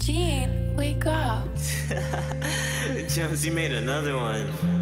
Gene, wake up. Jonesy made another one.